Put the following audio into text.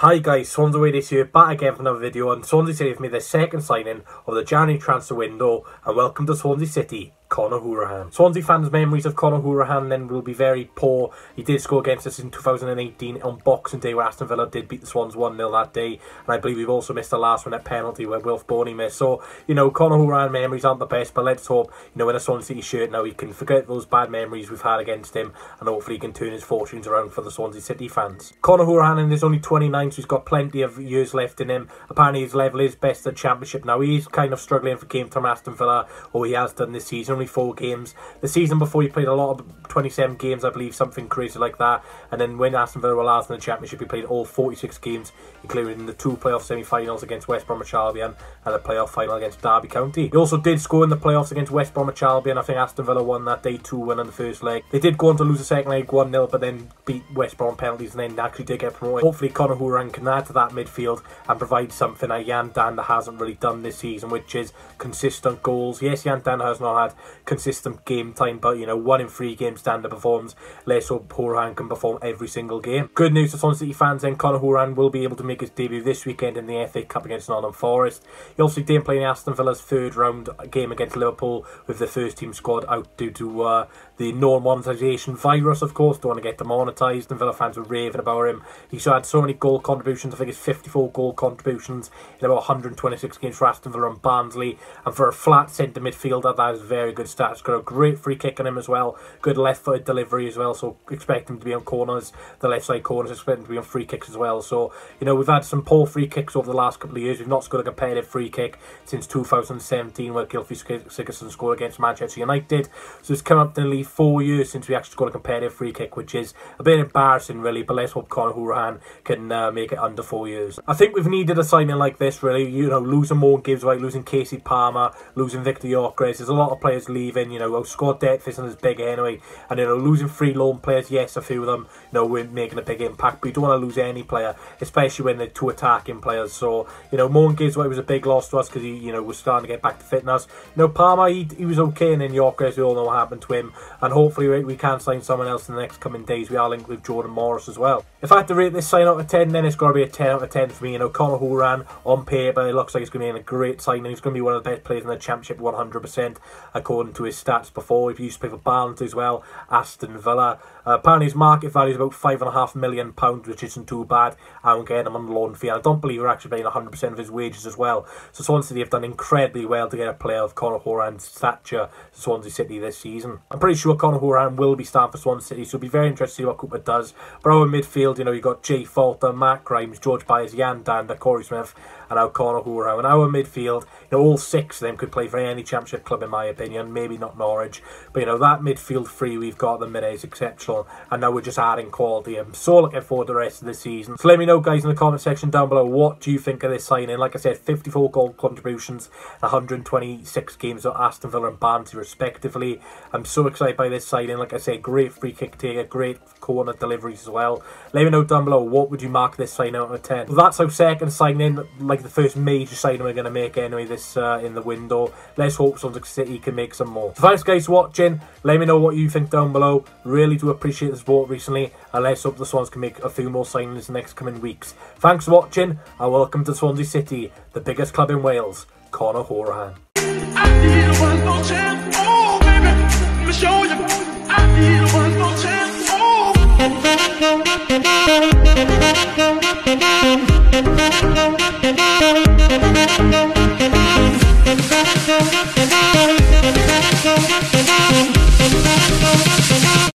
Hi guys, Swans Away Days year, back again for another video and Swansea City have made their second signing of the January transfer window and welcome to Swansea City. Conor Hourihane. Swansea fans' memories of Conor Hourihane then will be very poor. He did score against us in 2018 on Boxing Day where Aston Villa did beat the Swans 1-0 that day. And I believe we've also missed the last one at penalty where Wilf Bony missed. So, you know, Conor Hourihane memories aren't the best, but let's hope, you know, in a Swansea City shirt now he can forget those bad memories we've had against him and hopefully he can turn his fortunes around for the Swansea City fans. Conor Hourihane is only 29, so he's got plenty of years left in him. Apparently his level is best at Championship now. He's kind of struggling for game time Aston Villa, or he has done this season, only four games. The season before, he played a lot of 27 games, I believe, something crazy like that. And then when Aston Villa were last in the Championship, he played all 46 games, including the two playoff semi-finals against West Bromwich Albion and the playoff final against Derby County. He also did score in the playoffs against West Bromwich Albion. I think Aston Villa won that day 2-1 in the first leg. They did go on to lose the second leg 1-0, but then beat West Brom penalties and then actually did get promoted. Hopefully Conor Hourihane can add to that midfield and provide something that Yan Dhanda hasn't really done this season, which is consistent goals. Yes, Yan Dhanda has not had consistent game time, but you know, one in three games Dhanda performs. Let's hope Hourihane can perform every single game. Good news for Swansea City fans then, Conor Hourihane will be able to make his debut this weekend in the FA Cup against Nottingham Forest. He also didn't play in Aston Villa's third round game against Liverpool with the first team squad out due to uh, the non-monetisation virus, of course. Don't want to get demonetised, and Villa fans were raving about him. He's had so many goal contributions. I think it's 54 goal contributions in about 126 games for Aston Villa and Barnsley. And for a flat centre midfielder, that is very good stats. Got a great free kick on him as well. Good left-footed delivery as well. So expect him to be on corners, the left side corners. Expect him to be on free kicks as well. So you know we've had some poor free kicks over the last couple of years. We've not scored a competitive free kick since 2017, where Gylfi Sigurdsson scored against Manchester United. So it's come up nearly four years since we actually scored a competitive free kick, which is a bit embarrassing, really. But let's hope Conor Hourihane can uh, make it under four years. I think we've needed a signing like this, really. You know, losing Morgan Gibbs-White, losing Kasey Palmer, losing Viktor Gyökeres. There's a lot of players leaving. You know, our squad depth isn't as big anyway. And, you know, losing three loan players, yes, a few of them, you know, we're making a big impact. But you don't want to lose any player, especially when they're two attacking players. So, you know, Morgan Gibbs was a big loss to us because he, you know, was starting to get back to fitness. You know, Palmer, he, he was okay. And then Gyökeres, we all know what happened to him. And hopefully we, can sign someone else in the next coming days. We are linked with Jordan Morris as well. If I had to rate this sign out of 10, then it's got to be a 10 out of 10 for me. You know, Conor Hourihane on paper, it looks like he's going to be in a great signing. He's going to be one of the best players in the Championship 100% to his stats before. He used to play for Barnsley as well, Aston Villa. Uh, apparently his market value is about £5.5 million, which isn't too bad. I'm getting him on the loan fee. And I don't believe we're actually paying 100% of his wages as well. So Swansea City have done incredibly well to get a player of Conor Hourihane's stature to Swansea City this season. I'm pretty sure Conor Hourihane will be starting for Swansea City, so it'll be very interesting to see what Cooper does. But our midfield, you know, you've got Jay Fulton, Matt Grimes, George Byers, Yan Dhanda, Korey Smith, and our Conor Hourihane. And our midfield, you know, all six of them could play for any championship club in my opinion. Maybe not Norwich, but you know that midfield three we've got at the minute is exceptional. And now we're just adding quality. I'm so looking forward to the rest of the season. So let me know, guys, in the comment section down below. What do you think of this signing? Like I said, 54 goal contributions, 126 games at Aston Villa and Barnsley respectively. I'm so excited by this signing. Like I said, great free kick taker, great corner deliveries as well. Let me know down below what would you mark this sign out of 10. Well, that's our second signing, like the first major signing we're going to make anyway this uh, in the window. Let's hope Swansea City can make some more. So thanks guys for watching. Let me know what you think down below. Really do appreciate the support recently and let's hope the Swans can make a few more signings in the next coming weeks. Thanks for watching and welcome to Swansea City, the biggest club in Wales, Conor Hourihane.